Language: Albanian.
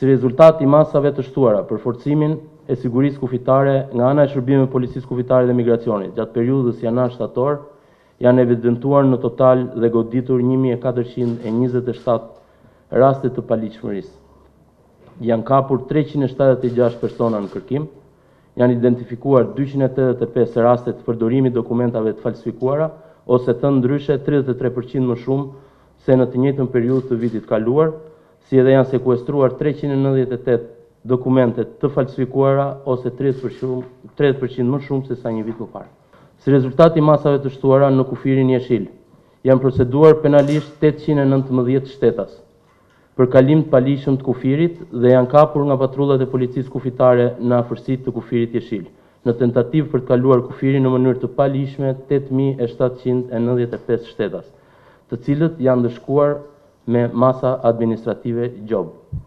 Si rezultat i masave të shtuara për forcimin e sigurisë kufitare nga ana e shërbimeve të Policisë Kufitare dhe Migracionit gjatë periudhës janar-shtator, janë evidentuar në total dhe goditur 1427 raste të paligjshmërisë. Janë kapur 376 persona në kërkim, janë identifikuar dyqind e tetëdhjetë e pesë raste të përdorimit dokumentave të falsifikuara ose thënë ndryshe tridhjetë e tre për qind më shumë se në të njëjtën periudhë të vitit të kaluar, si edhe janë sekuestruar treqind e nëntëdhjetë e tetë dokumente të falsifikuara ose tridhjetë për qind më shumë sesa një vit më parë. Si rezultat i masave të shtuara në kufirin jeshil, janë proceduar penalisht tetëqind e nëntëmbëdhjetë shtetas, për kalim të paligjshëm të kufirit dhe janë kapur nga patrullat e policisë kufitare në afërsi të kufirit jeshil, në tentativë për të kaluar kufirin në mënyrë të paligjshme tetë mijë e shtatëqind e nëntëdhjetë e pesë shtetas, të cilët janë ndëshkuar me masa administrative gjobë.